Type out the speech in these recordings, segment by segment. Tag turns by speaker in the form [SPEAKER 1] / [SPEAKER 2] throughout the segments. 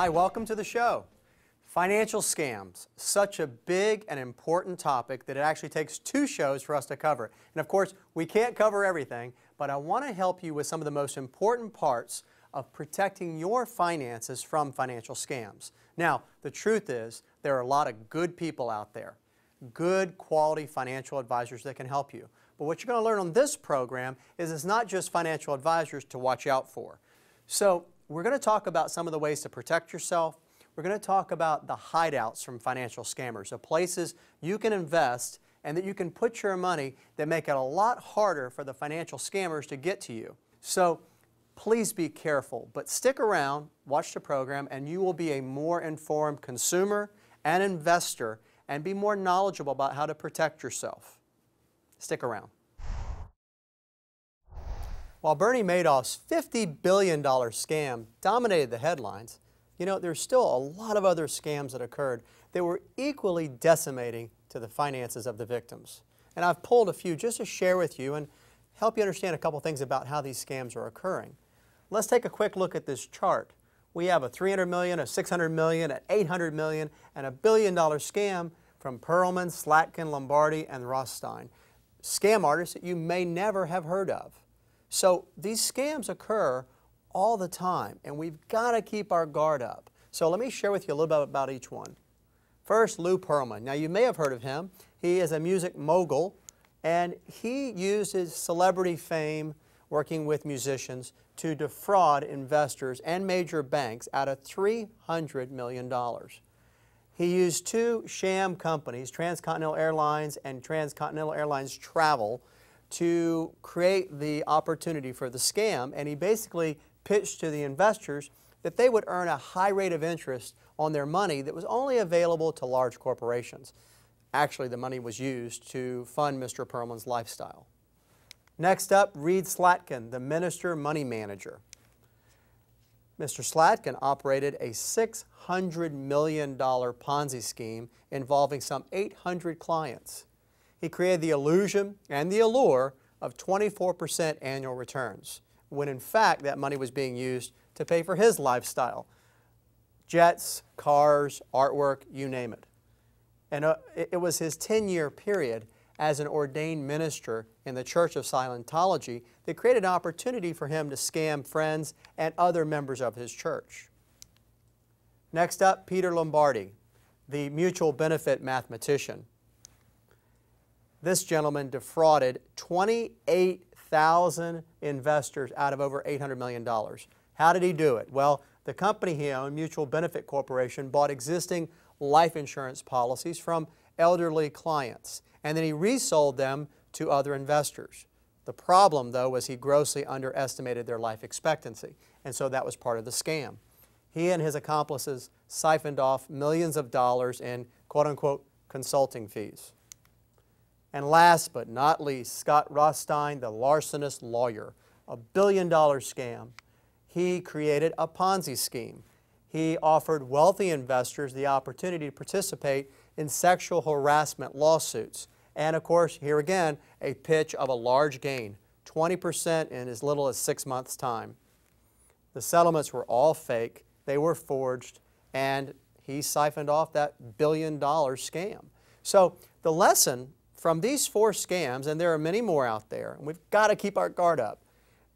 [SPEAKER 1] Hi, welcome to the show. Financial scams, such a big and important topic that it actually takes two shows for us to cover. And of course, we can't cover everything, but I want to help you with some of the most important parts of protecting your finances from financial scams. Now, the truth is, there are a lot of good people out there, good quality financial advisors that can help you. But what you're going to learn on this program is it's not just financial advisors to watch out for. So we're going to talk about some of the ways to protect yourself. We're going to talk about the hideouts from financial scammers, the places you can invest and that you can put your money that make it a lot harder for the financial scammers to get to you. So please be careful, but stick around, watch the program, and you will be a more informed consumer and investor and be more knowledgeable about how to protect yourself. Stick around. While Bernie Madoff's $50 billion scam dominated the headlines, you know, there's still a lot of other scams that occurred that were equally decimating to the finances of the victims. And I've pulled a few just to share with you and help you understand a couple things about how these scams are occurring. Let's take a quick look at this chart. We have a 300 million, a 600 million, an 800 million, and a billion dollar scam from Pearlman, Slatkin, Lombardi, and Rothstein. Scam artists that you may never have heard of. So these scams occur all the time, and we've got to keep our guard up. So let me share with you a little bit about each one. First, Lou Pearlman. Now, you may have heard of him. He is a music mogul, and he used his celebrity fame working with musicians to defraud investors and major banks out of $300 million. He used two sham companies, Transcontinental Airlines and Transcontinental Airlines Travel, to create the opportunity for the scam, and he basically pitched to the investors that they would earn a high rate of interest on their money that was only available to large corporations. Actually, the money was used to fund Mr. Pearlman's lifestyle. Next up, Reed Slatkin, the minister money manager. Mr. Slatkin operated a $600 million Ponzi scheme involving some 800 clients he created the illusion and the allure of 24% annual returns, when in fact that money was being used to pay for his lifestyle. Jets, cars, artwork, you name it. And uh, it was his 10-year period as an ordained minister in the Church of Scientology that created an opportunity for him to scam friends and other members of his church. Next up, Peter Lombardi, the mutual benefit mathematician. This gentleman defrauded 28,000 investors out of over $800 million. How did he do it? Well, the company he owned, Mutual Benefit Corporation, bought existing life insurance policies from elderly clients, and then he resold them to other investors. The problem, though, was he grossly underestimated their life expectancy, and so that was part of the scam. He and his accomplices siphoned off millions of dollars in quote unquote consulting fees. And last but not least, Scott Rothstein, the larcenous lawyer, a billion dollar scam. He created a Ponzi scheme. He offered wealthy investors the opportunity to participate in sexual harassment lawsuits. And of course, here again, a pitch of a large gain, 20% in as little as six months' time. The settlements were all fake, they were forged, and he siphoned off that billion dollar scam. So the lesson from these four scams, and there are many more out there, and we've got to keep our guard up,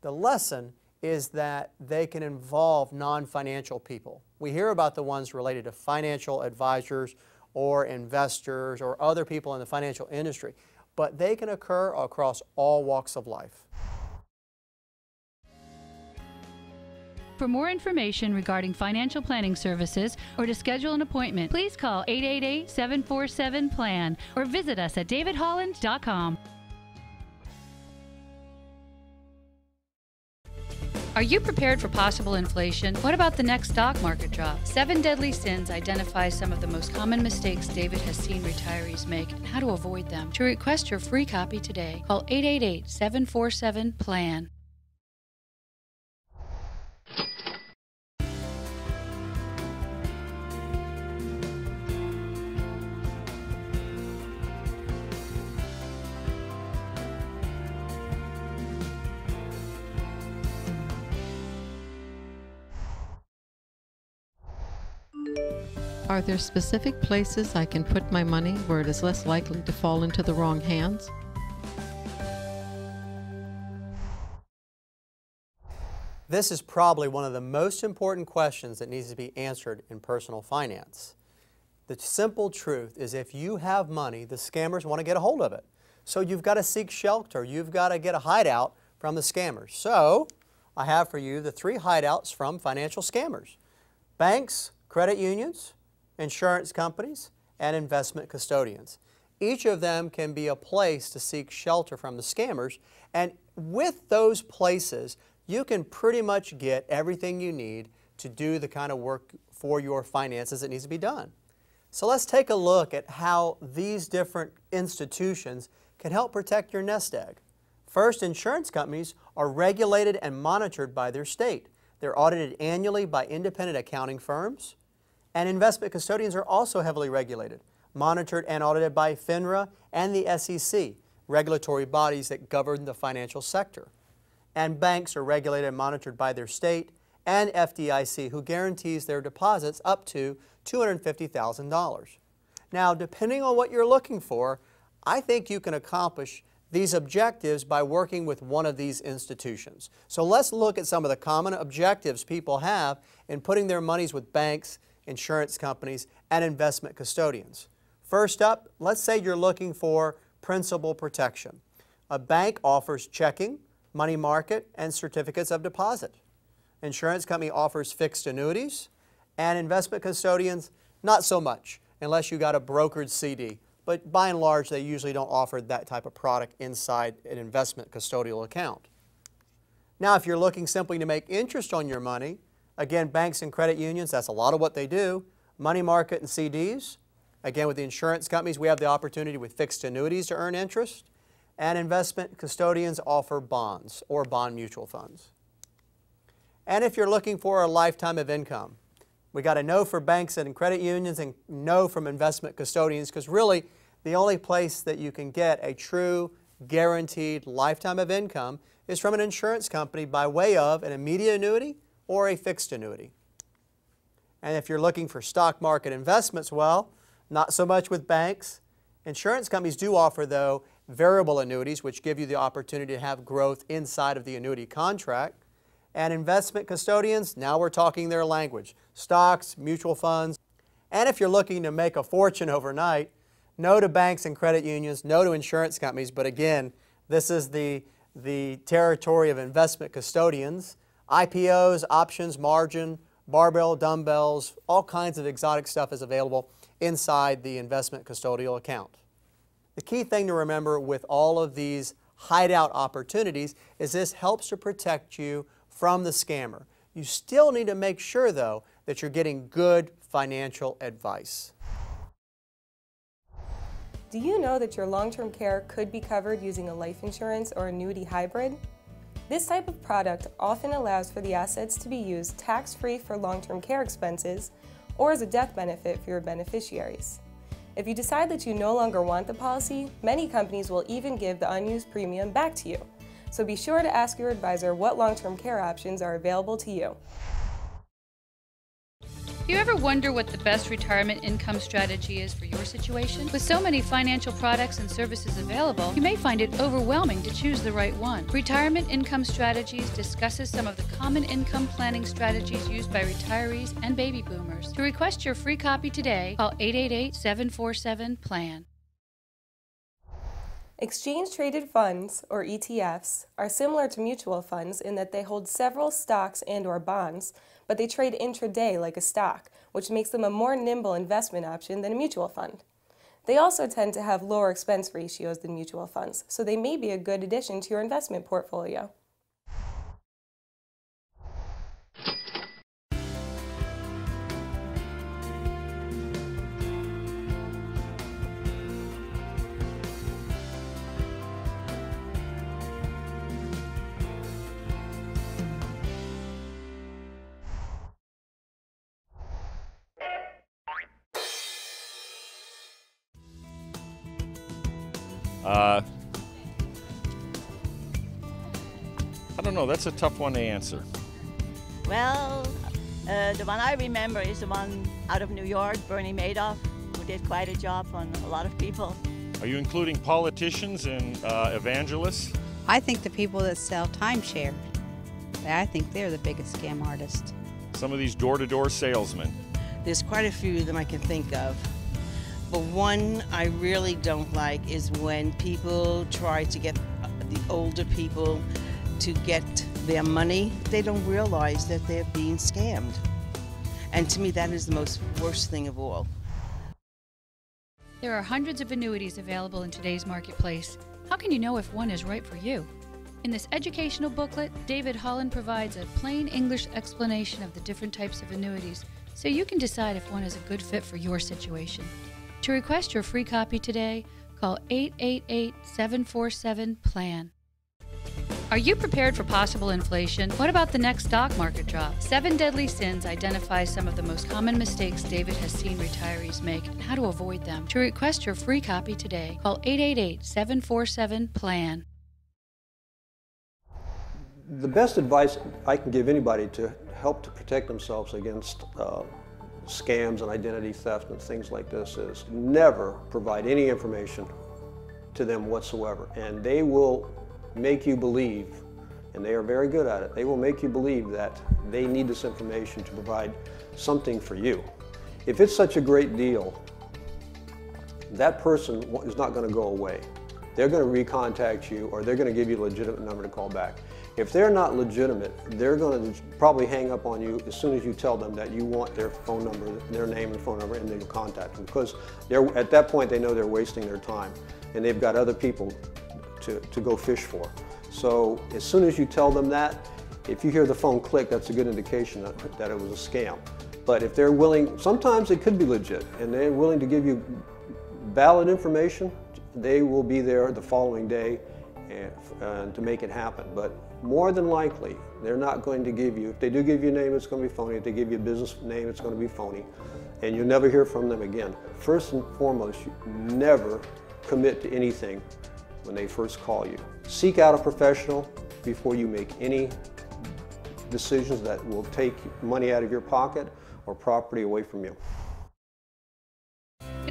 [SPEAKER 1] the lesson is that they can involve non-financial people. We hear about the ones related to financial advisors or investors or other people in the financial industry, but they can occur across all walks of life.
[SPEAKER 2] For more information regarding financial planning services or to schedule an appointment, please call 888 747 PLAN or visit us at davidholland.com. Are you prepared for possible inflation? What about the next stock market drop? Seven Deadly Sins identifies some of the most common mistakes David has seen retirees make and how to avoid them. To request your free copy today, call 888 747 PLAN.
[SPEAKER 3] Are there specific places I can put my money where it is less likely to fall into the wrong hands?
[SPEAKER 1] This is probably one of the most important questions that needs to be answered in personal finance. The simple truth is if you have money, the scammers want to get a hold of it. So you've got to seek shelter. You've got to get a hideout from the scammers. So I have for you the three hideouts from financial scammers. Banks, credit unions, insurance companies, and investment custodians. Each of them can be a place to seek shelter from the scammers, and with those places, you can pretty much get everything you need to do the kind of work for your finances that needs to be done. So let's take a look at how these different institutions can help protect your nest egg. First, insurance companies are regulated and monitored by their state. They're audited annually by independent accounting firms. And investment custodians are also heavily regulated, monitored and audited by FINRA and the SEC, regulatory bodies that govern the financial sector. And banks are regulated and monitored by their state and FDIC, who guarantees their deposits up to $250,000. Now, depending on what you're looking for, I think you can accomplish these objectives by working with one of these institutions. So let's look at some of the common objectives people have in putting their monies with banks insurance companies, and investment custodians. First up, let's say you're looking for principal protection. A bank offers checking, money market, and certificates of deposit. Insurance company offers fixed annuities, and investment custodians, not so much, unless you got a brokered CD. But by and large, they usually don't offer that type of product inside an investment custodial account. Now, if you're looking simply to make interest on your money, Again, banks and credit unions, that's a lot of what they do. Money market and CDs. Again, with the insurance companies, we have the opportunity with fixed annuities to earn interest. And investment custodians offer bonds or bond mutual funds. And if you're looking for a lifetime of income, we got a no for banks and credit unions and no from investment custodians because really the only place that you can get a true guaranteed lifetime of income is from an insurance company by way of an immediate annuity or a fixed annuity. And if you're looking for stock market investments, well, not so much with banks. Insurance companies do offer, though, variable annuities, which give you the opportunity to have growth inside of the annuity contract. And investment custodians, now we're talking their language stocks, mutual funds. And if you're looking to make a fortune overnight, no to banks and credit unions, no to insurance companies, but again, this is the, the territory of investment custodians. IPOs, options, margin, barbell, dumbbells, all kinds of exotic stuff is available inside the investment custodial account. The key thing to remember with all of these hideout opportunities is this helps to protect you from the scammer. You still need to make sure, though, that you're getting good financial advice.
[SPEAKER 4] Do you know that your long-term care could be covered using a life insurance or annuity hybrid? This type of product often allows for the assets to be used tax-free for long-term care expenses or as a death benefit for your beneficiaries. If you decide that you no longer want the policy, many companies will even give the unused premium back to you. So be sure to ask your advisor what long-term care options are available to you.
[SPEAKER 2] Do you ever wonder what the best retirement income strategy is for your situation? With so many financial products and services available, you may find it overwhelming to choose the right one. Retirement Income Strategies discusses some of the common income planning strategies used by retirees and baby boomers. To request your free copy today, call 888 747 PLAN.
[SPEAKER 4] Exchange traded funds, or ETFs, are similar to mutual funds in that they hold several stocks and or bonds, but they trade intraday like a stock, which makes them a more nimble investment option than a mutual fund. They also tend to have lower expense ratios than mutual funds, so they may be a good addition to your investment portfolio.
[SPEAKER 5] Uh, I don't know. That's a tough one to answer.
[SPEAKER 6] Well, uh, the one I remember is the one out of New York, Bernie Madoff, who did quite a job on a lot of people.
[SPEAKER 5] Are you including politicians and uh, evangelists?
[SPEAKER 7] I think the people that sell timeshare, I think they're the biggest scam artist.
[SPEAKER 5] Some of these door to door salesmen.
[SPEAKER 8] There's quite a few of them I can think of. But one I really don't like is when people try to get uh, the older people to get their money. They don't realize that they're being scammed. And to me, that is the most worst thing of all.
[SPEAKER 2] There are hundreds of annuities available in today's marketplace. How can you know if one is right for you? In this educational booklet, David Holland provides a plain English explanation of the different types of annuities so you can decide if one is a good fit for your situation. To request your free copy today, call 888 747 PLAN. Are you prepared for possible inflation? What about the next stock market drop? Seven Deadly Sins identifies some of the most common mistakes David has seen retirees make and how to avoid them. To request your free copy today, call 888 747 PLAN.
[SPEAKER 9] The best advice I can give anybody to help to protect themselves against uh, scams and identity theft and things like this is never provide any information to them whatsoever. And they will make you believe, and they are very good at it, they will make you believe that they need this information to provide something for you. If it's such a great deal, that person is not going to go away. They're going to recontact you or they're going to give you a legitimate number to call back. If they're not legitimate, they're going to probably hang up on you as soon as you tell them that you want their phone number, their name and phone number, and then you contact them. Because they're, at that point, they know they're wasting their time and they've got other people to, to go fish for. So as soon as you tell them that, if you hear the phone click, that's a good indication that, that it was a scam. But if they're willing, sometimes it could be legit, and they're willing to give you valid information, they will be there the following day and, uh, to make it happen. But more than likely, they're not going to give you, if they do give you a name, it's going to be phony. If they give you a business name, it's going to be phony. And you'll never hear from them again. First and foremost, you never commit to anything when they first call you. Seek out a professional before you make any decisions that will take money out of your pocket or property away from you.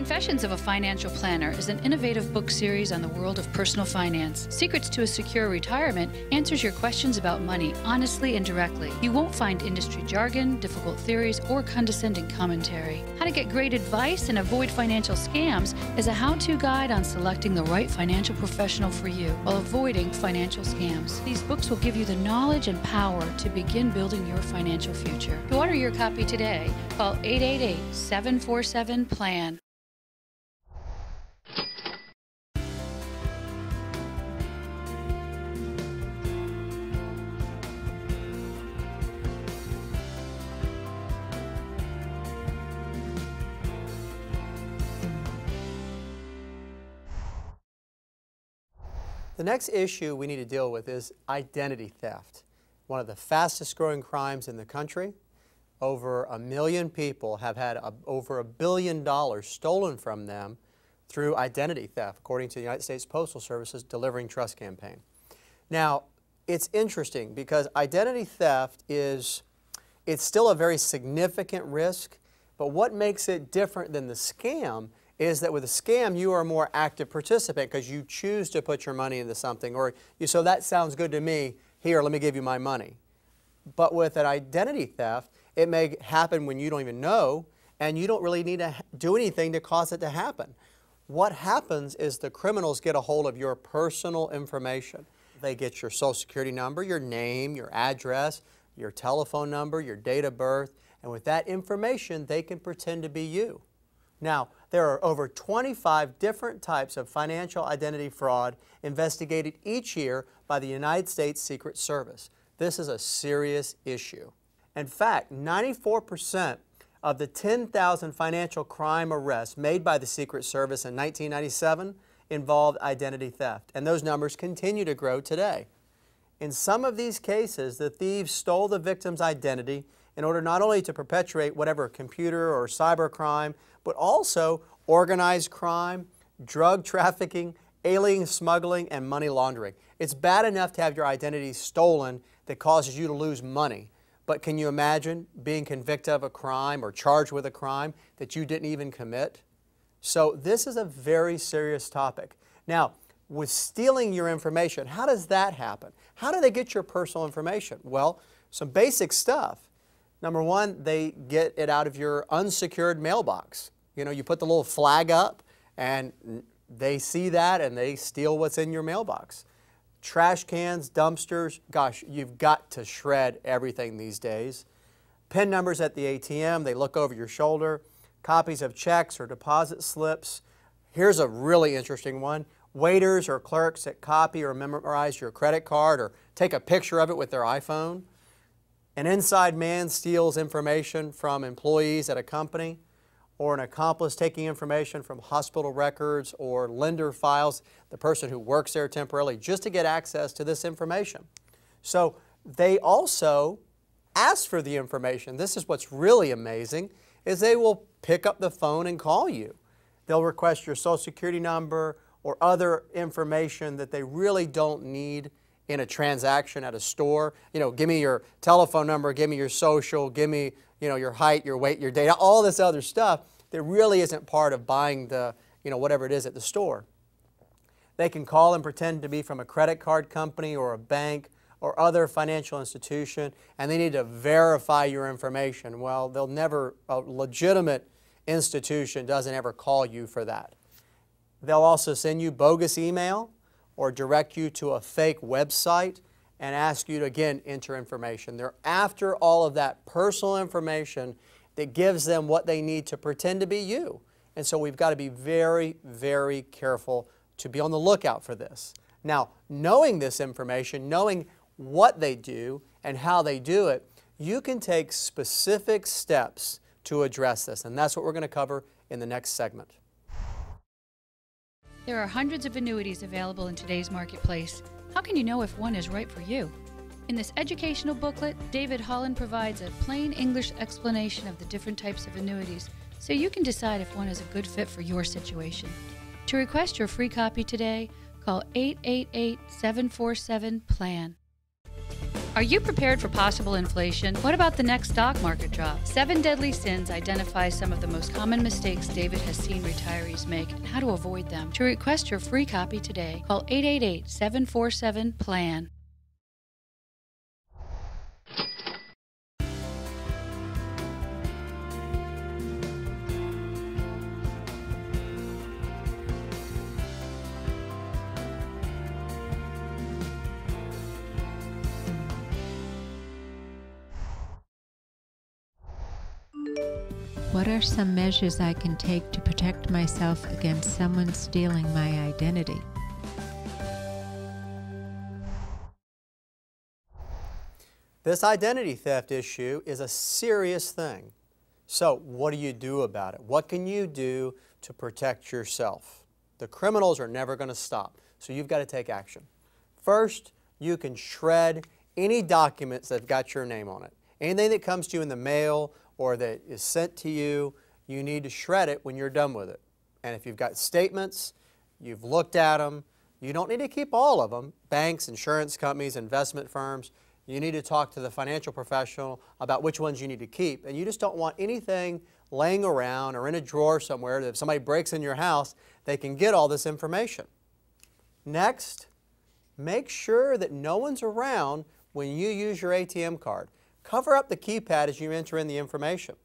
[SPEAKER 2] Confessions of a Financial Planner is an innovative book series on the world of personal finance. Secrets to a Secure Retirement answers your questions about money honestly and directly. You won't find industry jargon, difficult theories, or condescending commentary. How to get great advice and avoid financial scams is a how to guide on selecting the right financial professional for you while avoiding financial scams. These books will give you the knowledge and power to begin building your financial future. To order your copy today, call 888 747 PLAN.
[SPEAKER 1] The next issue we need to deal with is identity theft, one of the fastest growing crimes in the country. Over a million people have had a, over a billion dollars stolen from them through identity theft, according to the United States Postal Service's Delivering Trust campaign. Now, it's interesting because identity theft is it's still a very significant risk, but what makes it different than the scam is that with a scam, you are a more active participant because you choose to put your money into something, or you, so that sounds good to me, here, let me give you my money. But with an identity theft, it may happen when you don't even know, and you don't really need to do anything to cause it to happen. What happens is the criminals get a hold of your personal information. They get your social security number, your name, your address, your telephone number, your date of birth, and with that information, they can pretend to be you. Now, there are over 25 different types of financial identity fraud investigated each year by the United States Secret Service. This is a serious issue. In fact, 94% of the 10,000 financial crime arrests made by the Secret Service in 1997 involved identity theft, and those numbers continue to grow today. In some of these cases, the thieves stole the victim's identity in order not only to perpetuate whatever computer or cyber crime, but also organized crime, drug trafficking, alien smuggling, and money laundering. It's bad enough to have your identity stolen that causes you to lose money. But can you imagine being convicted of a crime or charged with a crime that you didn't even commit? So, this is a very serious topic. Now, with stealing your information, how does that happen? How do they get your personal information? Well, some basic stuff. Number one, they get it out of your unsecured mailbox. You know, you put the little flag up and they see that and they steal what's in your mailbox. Trash cans, dumpsters, gosh, you've got to shred everything these days. PIN numbers at the ATM, they look over your shoulder. Copies of checks or deposit slips. Here's a really interesting one. Waiters or clerks that copy or memorize your credit card or take a picture of it with their iPhone. An inside man steals information from employees at a company or an accomplice taking information from hospital records or lender files, the person who works there temporarily, just to get access to this information. So they also ask for the information. This is what's really amazing, is they will pick up the phone and call you. They'll request your social security number or other information that they really don't need in a transaction at a store. You know, give me your telephone number, give me your social, give me you know, your height, your weight, your data, all this other stuff that really isn't part of buying the, you know, whatever it is at the store. They can call and pretend to be from a credit card company or a bank or other financial institution and they need to verify your information. Well, they'll never, a legitimate institution doesn't ever call you for that. They'll also send you bogus email or direct you to a fake website and ask you to again enter information. They're after all of that personal information that gives them what they need to pretend to be you. And so we've got to be very, very careful to be on the lookout for this. Now, knowing this information, knowing what they do and how they do it, you can take specific steps to address this. And that's what we're going to cover in the next segment.
[SPEAKER 2] There are hundreds of annuities available in today's marketplace. How can you know if one is right for you? In this educational booklet, David Holland provides a plain English explanation of the different types of annuities so you can decide if one is a good fit for your situation. To request your free copy today, call 888 747 PLAN. Are you prepared for possible inflation? What about the next stock market drop? Seven Deadly Sins identifies some of the most common mistakes David has seen retirees make and how to avoid them. To request your free copy today, call 888 747 PLAN.
[SPEAKER 10] What are some measures I can take to protect myself against someone stealing my identity?
[SPEAKER 1] This identity theft issue is a serious thing. So, what do you do about it? What can you do to protect yourself? The criminals are never going to stop, so you've got to take action. First, you can shred any documents that have got your name on it. Anything that comes to you in the mail or that is sent to you, you need to shred it when you're done with it. And if you've got statements, you've looked at them, you don't need to keep all of them. Banks, insurance companies, investment firms, you need to talk to the financial professional about which ones you need to keep. And you just don't want anything laying around or in a drawer somewhere that if somebody breaks in your house, they can get all this information. Next, make sure that no one's around when you use your ATM card. Cover up the keypad as you enter in the information.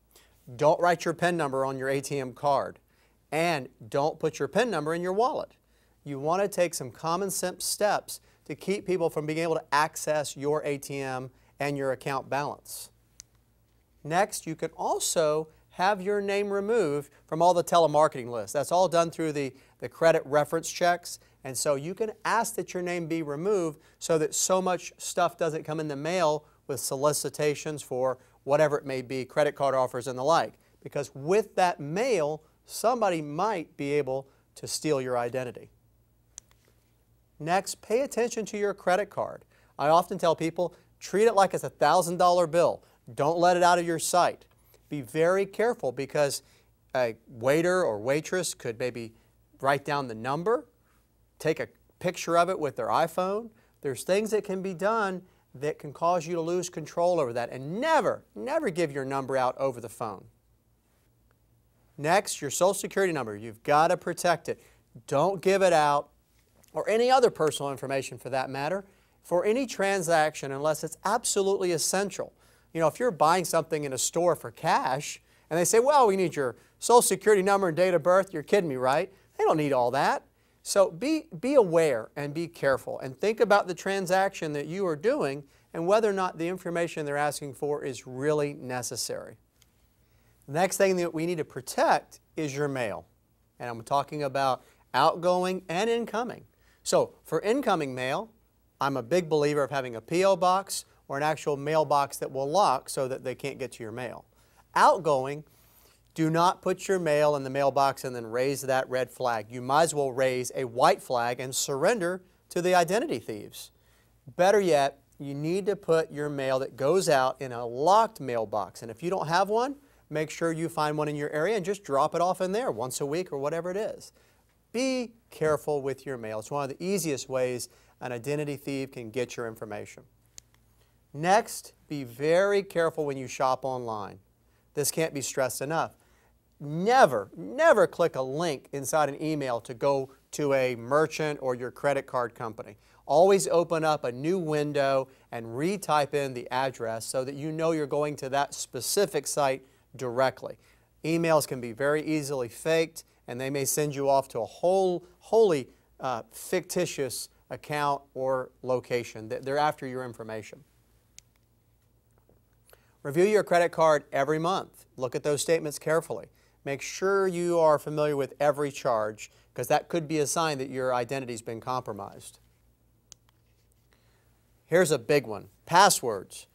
[SPEAKER 1] Don't write your PIN number on your ATM card. And don't put your PIN number in your wallet. You want to take some common sense steps to keep people from being able to access your ATM and your account balance. Next, you can also have your name removed from all the telemarketing lists. That's all done through the, the credit reference checks. And so you can ask that your name be removed so that so much stuff doesn't come in the mail with solicitations for whatever it may be, credit card offers and the like. Because with that mail, somebody might be able to steal your identity. Next, pay attention to your credit card. I often tell people, treat it like it's a $1,000 bill. Don't let it out of your sight. Be very careful because a waiter or waitress could maybe write down the number take a picture of it with their iPhone. There's things that can be done that can cause you to lose control over that. And never, never give your number out over the phone. Next, your Social Security number. You've got to protect it. Don't give it out, or any other personal information for that matter, for any transaction unless it's absolutely essential. You know, if you're buying something in a store for cash and they say, well, we need your Social Security number and date of birth, you're kidding me, right? They don't need all that. So be, be aware and be careful and think about the transaction that you are doing and whether or not the information they're asking for is really necessary. The next thing that we need to protect is your mail. And I'm talking about outgoing and incoming. So for incoming mail, I'm a big believer of having a P.O. box or an actual mailbox that will lock so that they can't get to your mail. Outgoing, do not put your mail in the mailbox and then raise that red flag. You might as well raise a white flag and surrender to the identity thieves. Better yet, you need to put your mail that goes out in a locked mailbox. And if you don't have one, make sure you find one in your area and just drop it off in there once a week or whatever it is. Be careful with your mail. It's one of the easiest ways an identity thief can get your information. Next, be very careful when you shop online. This can't be stressed enough. Never, never click a link inside an email to go to a merchant or your credit card company. Always open up a new window and retype in the address so that you know you're going to that specific site directly. Emails can be very easily faked and they may send you off to a whole, wholly uh, fictitious account or location. They're after your information. Review your credit card every month. Look at those statements carefully. Make sure you are familiar with every charge because that could be a sign that your identity's been compromised. Here's a big one. Passwords.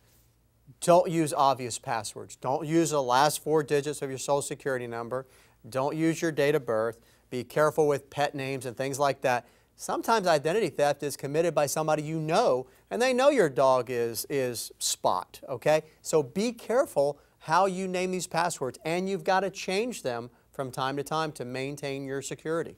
[SPEAKER 1] Don't use obvious passwords. Don't use the last four digits of your social security number. Don't use your date of birth. Be careful with pet names and things like that. Sometimes identity theft is committed by somebody you know, and they know your dog is, is Spot, okay? So be careful how you name these passwords, and you've got to change them from time to time to maintain your security.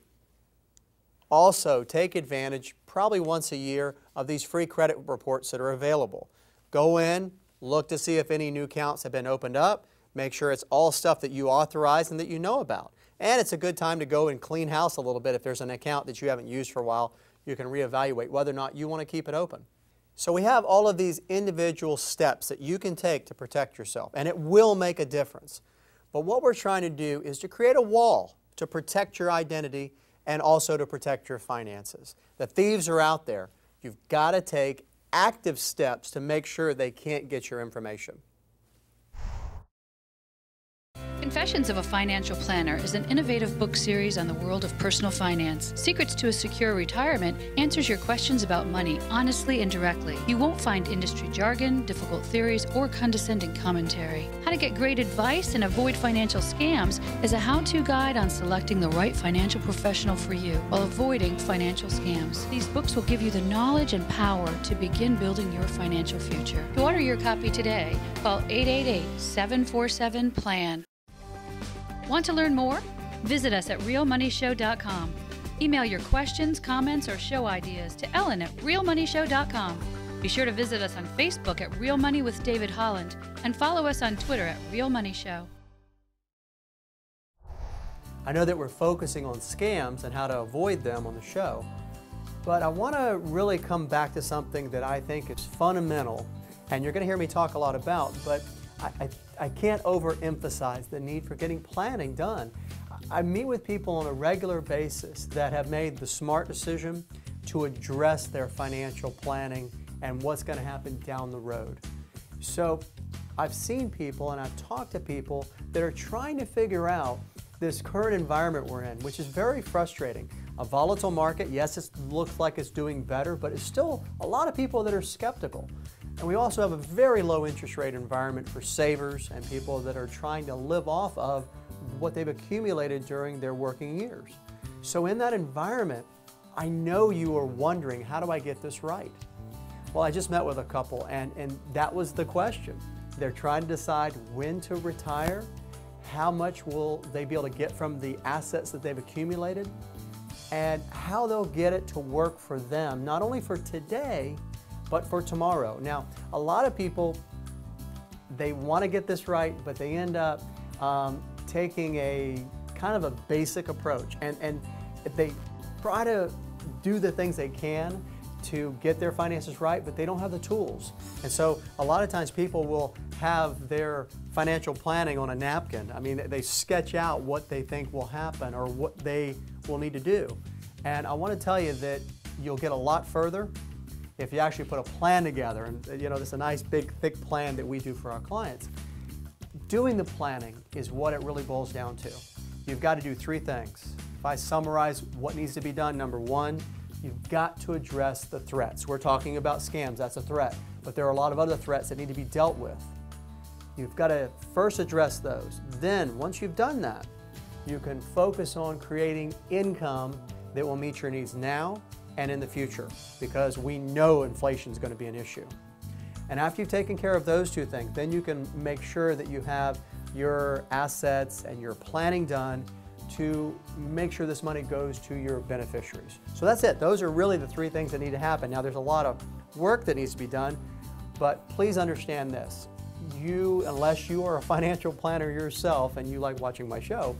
[SPEAKER 1] Also, take advantage, probably once a year, of these free credit reports that are available. Go in, look to see if any new accounts have been opened up, make sure it's all stuff that you authorize and that you know about. And it's a good time to go and clean house a little bit. If there's an account that you haven't used for a while, you can reevaluate whether or not you want to keep it open. So we have all of these individual steps that you can take to protect yourself, and it will make a difference. But what we're trying to do is to create a wall to protect your identity and also to protect your finances. The thieves are out there. You've got to take active steps to make sure they can't get your information.
[SPEAKER 2] Confessions of a Financial Planner is an innovative book series on the world of personal finance. Secrets to a Secure Retirement answers your questions about money honestly and directly. You won't find industry jargon, difficult theories, or condescending commentary. How to get great advice and avoid financial scams is a how to guide on selecting the right financial professional for you while avoiding financial scams. These books will give you the knowledge and power to begin building your financial future. To order your copy today, call 888 747 PLAN. Want to learn more? Visit us at realmoneyshow.com. Email your questions, comments, or show ideas to Ellen at realmoneyshow.com. Be sure to visit us on Facebook at Real Money with David Holland and follow us on Twitter at Real Money Show.
[SPEAKER 1] I know that we're focusing on scams and how to avoid them on the show, but I want to really come back to something that I think is fundamental, and you're going to hear me talk a lot about, but I, I, I can't overemphasize the need for getting planning done. I meet with people on a regular basis that have made the smart decision to address their financial planning and what's going to happen down the road. So I've seen people and I've talked to people that are trying to figure out this current environment we're in, which is very frustrating. A volatile market, yes, it looks like it's doing better, but it's still a lot of people that are skeptical. And we also have a very low interest rate environment for savers and people that are trying to live off of what they've accumulated during their working years. So in that environment, I know you are wondering, how do I get this right? Well, I just met with a couple and, and that was the question. They're trying to decide when to retire, how much will they be able to get from the assets that they've accumulated, and how they'll get it to work for them, not only for today, but for tomorrow. Now, a lot of people, they want to get this right, but they end up um, taking a kind of a basic approach. And, and they try to do the things they can to get their finances right, but they don't have the tools. And so a lot of times people will have their financial planning on a napkin. I mean, they sketch out what they think will happen or what they will need to do. And I want to tell you that you'll get a lot further if you actually put a plan together. And you know, this is a nice big thick plan that we do for our clients. Doing the planning is what it really boils down to. You've got to do three things. If I summarize what needs to be done, number one, you've got to address the threats. We're talking about scams, that's a threat, but there are a lot of other threats that need to be dealt with. You've got to first address those. Then, once you've done that, you can focus on creating income that will meet your needs now and in the future because we know inflation is going to be an issue. And after you've taken care of those two things, then you can make sure that you have your assets and your planning done to make sure this money goes to your beneficiaries. So that's it. Those are really the three things that need to happen. Now, there's a lot of work that needs to be done, but please understand this. You, unless you are a financial planner yourself and you like watching my show,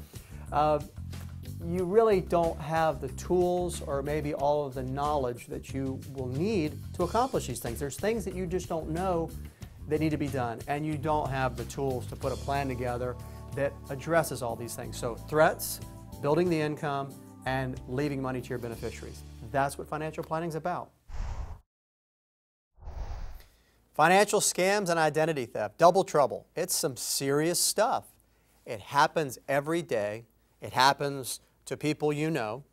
[SPEAKER 1] uh, you really don't have the tools or maybe all of the knowledge that you will need to accomplish these things. There's things that you just don't know that need to be done, and you don't have the tools to put a plan together that addresses all these things. So, threats, building the income, and leaving money to your beneficiaries. That's what financial planning is about. Financial scams and identity theft, double trouble. It's some serious stuff. It happens every day. It happens to people you know.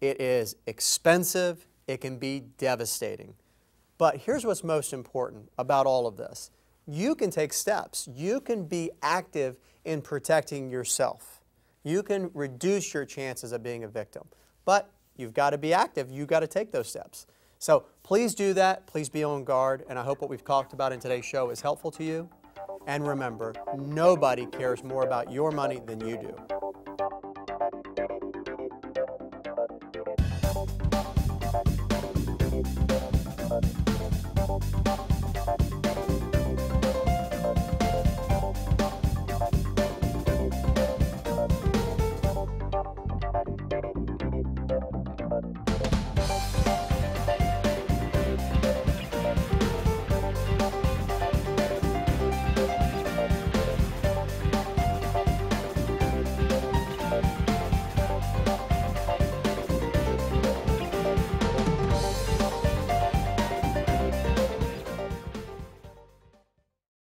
[SPEAKER 1] It is expensive. It can be devastating. But here's what's most important about all of this you can take steps, you can be active in protecting yourself. You can reduce your chances of being a victim. But you've got to be active, you've got to take those steps. So please do that, please be on guard, and I hope what we've talked about in today's show is helpful to you. And remember, nobody cares more about your money than you do.